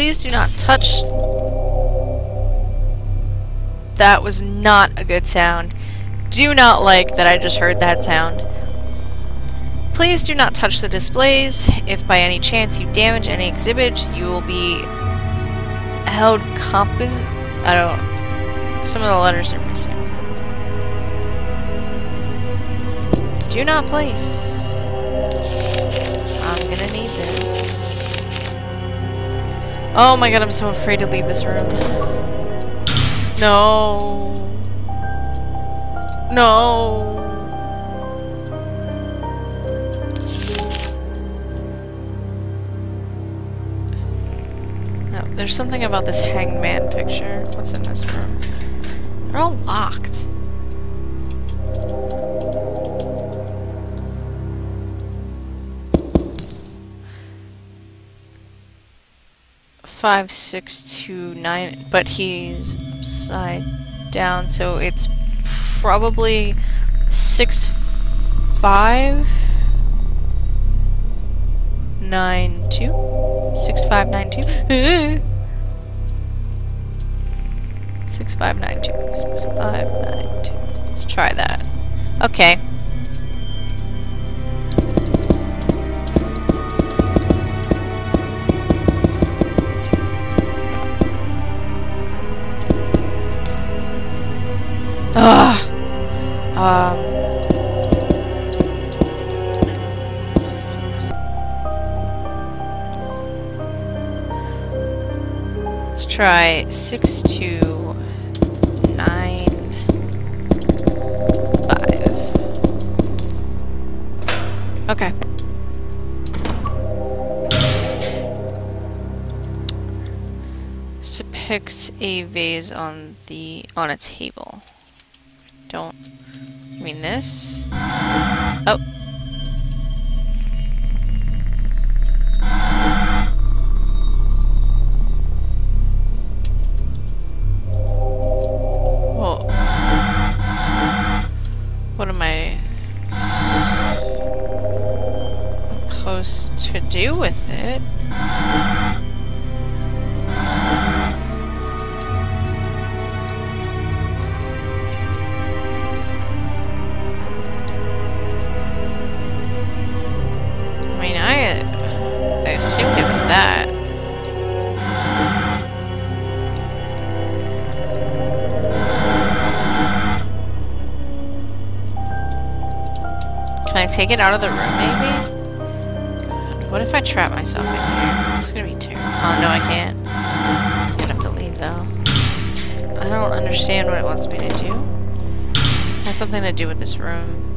Please do not touch... That was not a good sound. Do not like that I just heard that sound. Please do not touch the displays. If by any chance you damage any exhibit, you will be held compen... I don't... Some of the letters are missing. Do not place. I'm gonna need this. Oh my god, I'm so afraid to leave this room. No. No. No, there's something about this hangman picture. What's in this room? They're all locked. Five, six, two, nine, but he's upside down, so it's probably six, five, nine, two, six, five, nine, two, six, five, nine, two, six, five, nine, two. Let's try that. Okay. Let's try six two nine five. Okay. This depicts a vase on the on a table. Don't. Mean this? Oh. Do with it? I mean, I, I assumed it was that. Can I take it out of the room, maybe? What if I trap myself in here? It's gonna be terrible. Oh, no, I can't. I'm gonna have to leave, though. I don't understand what it wants me to do. It has something to do with this room.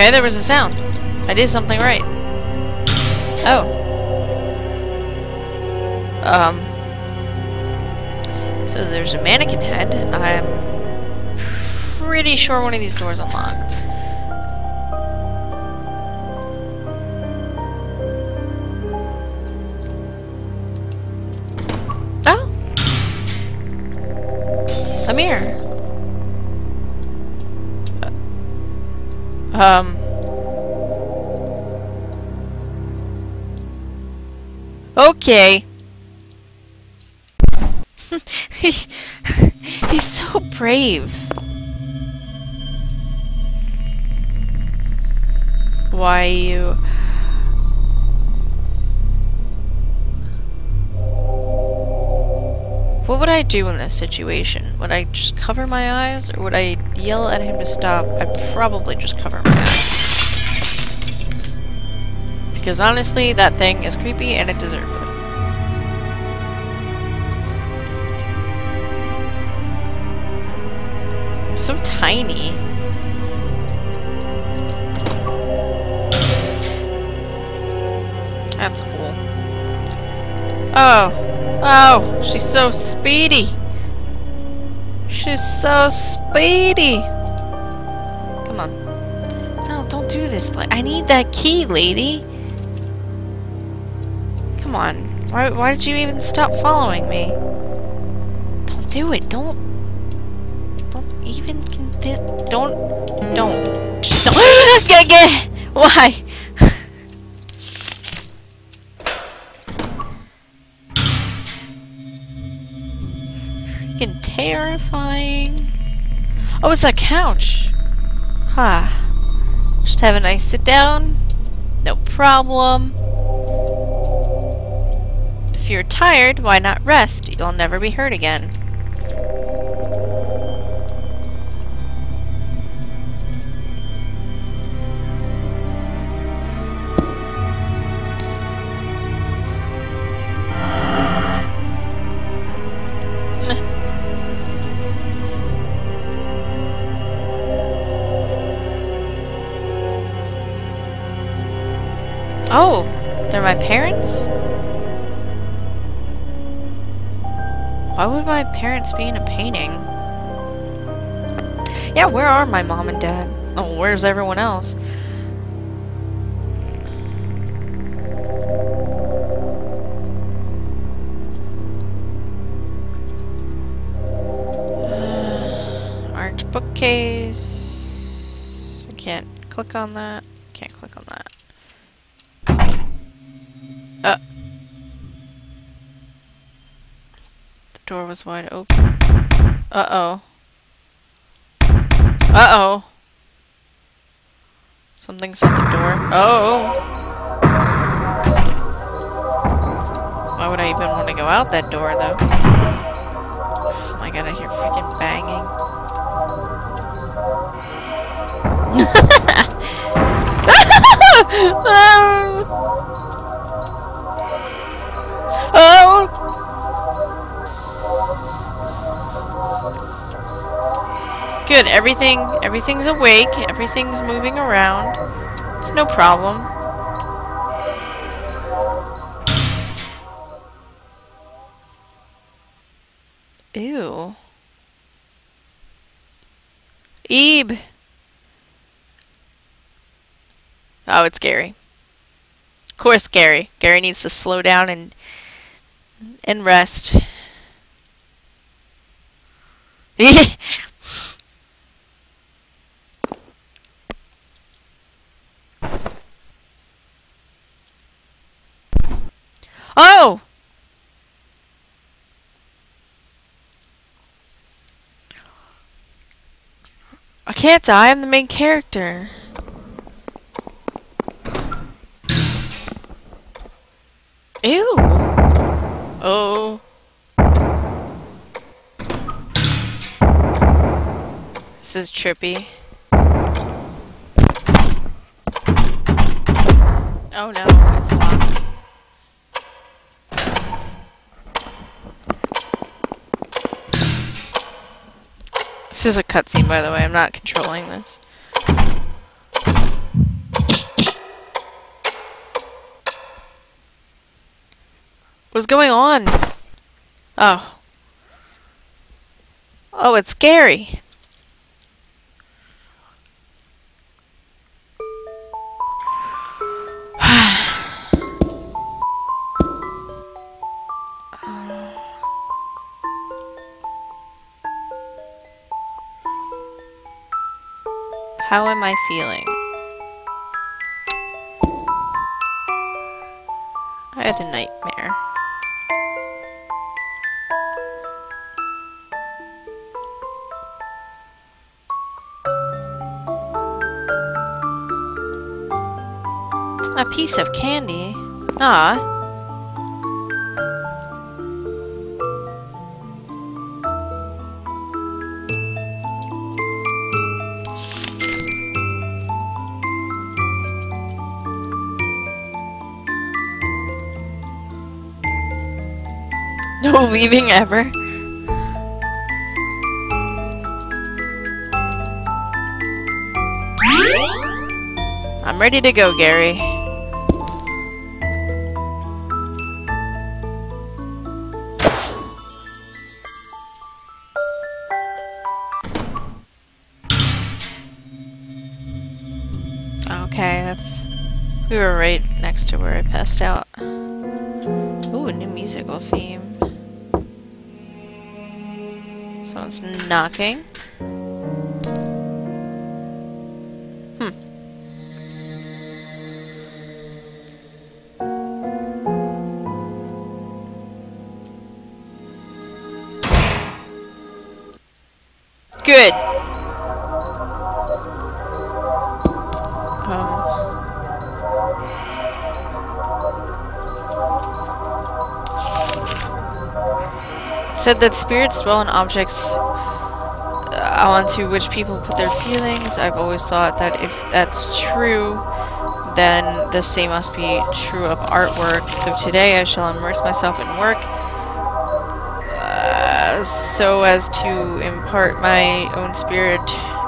Okay, there was a sound. I did something right. Oh. Um. So there's a mannequin head. I'm pretty sure one of these doors unlocked. Um. Okay. he, he's so brave. Why you... What would I do in this situation? Would I just cover my eyes, or would I yell at him to stop? I'd probably just cover my eyes. Because honestly, that thing is creepy and it deserves it. I'm so tiny. That's cool. Oh. Oh, she's so speedy. She's so speedy. Come on. No, don't do this. I need that key, lady. Come on. Why, why did you even stop following me? Don't do it. Don't. Don't even. Don't. Don't. Just don't. Why? Terrifying. Oh, it's that couch. Ha. Huh. Just have a nice sit down. No problem. If you're tired, why not rest? You'll never be hurt again. Oh, they're my parents? Why would my parents be in a painting? Yeah, where are my mom and dad? Oh, where's everyone else? Bookcase. I can't click on that. Can't click on that. Door was wide open. Uh-oh. Uh-oh. Something's at the door. Oh! Why would I even want to go out that door, though? Oh my god, I hear freaking banging. um. Oh! Good, everything, everything's awake, everything's moving around. It's no problem. Ew. Ebe! Oh, it's Garry. Of course, Garry. Garry needs to slow down and and rest. oh! I can't die, I'm the main character. Ew! Oh. This is trippy. Oh no, it's locked. This is a cutscene, by the way. I'm not controlling this. What's going on? Oh. Oh, it's scary. How am I feeling? I had a nightmare. A piece of candy? Ah. Leaving ever. I'm ready to go, Garry. Okay, that's... We were right next to where I passed out. Ooh, a new musical theme. Knocking. Said that spirits dwell in objects uh, onto which people put their feelings. I've always thought that if that's true, then the same must be true of artwork. So today I shall immerse myself in work uh, so as to impart my own spirit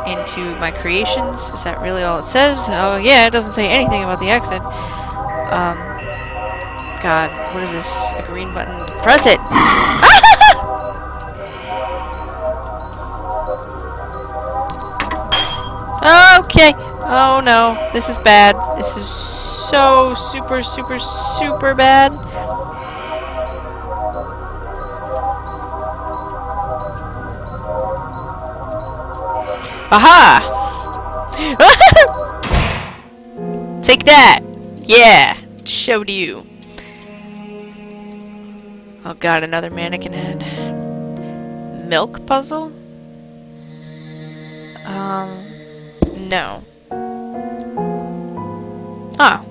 into my creations. Is that really all it says? Oh yeah, it doesn't say anything about the exit. Um, God, what is this? A green button? Press it! Okay. Oh no. This is bad. This is so super, super, super bad. Aha! Take that! Yeah! Showed you. Oh god, another mannequin head. Milk puzzle? Um... No. Oh.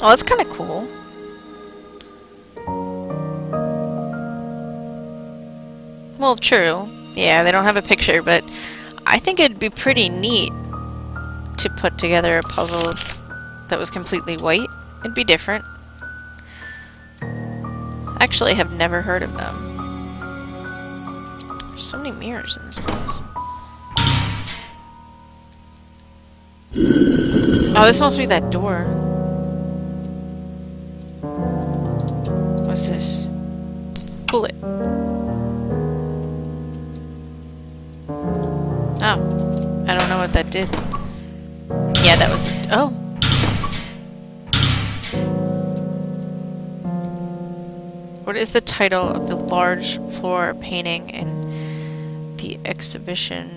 Oh, that's kind of cool. Well, true. Yeah, they don't have a picture, but I think it'd be pretty neat to put together a puzzle that was completely white. It'd be different. Actually, I have never heard of them. There's so many mirrors in this place. Oh, this must be that door. What's this? Pull it. Oh. I don't know what that did. Yeah, that was... Oh. What is the title of the large floor painting in the exhibition?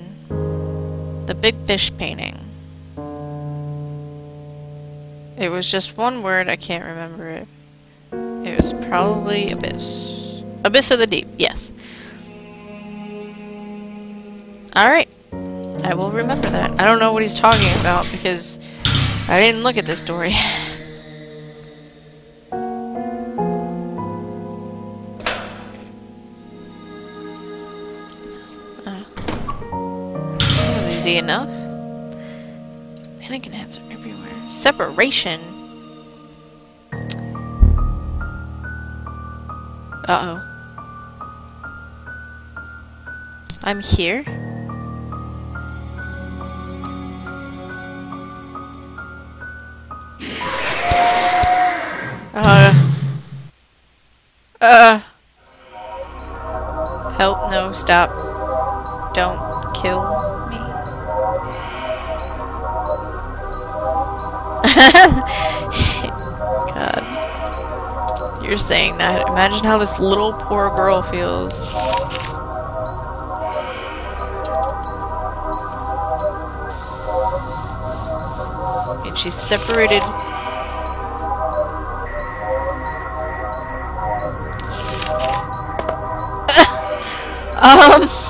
The Big Fish painting. It was just one word, I can't remember it. It was probably Abyss. Abyss of the Deep, yes. Alright. I will remember that. I don't know what he's talking about because I didn't look at this story. uh, that was easy enough. Mannequin everywhere. Separation? Uh-oh. I'm here? Uh... Uh... Help, no, stop. Don't kill God. You're saying that. Imagine how this little poor girl feels. And she's separated um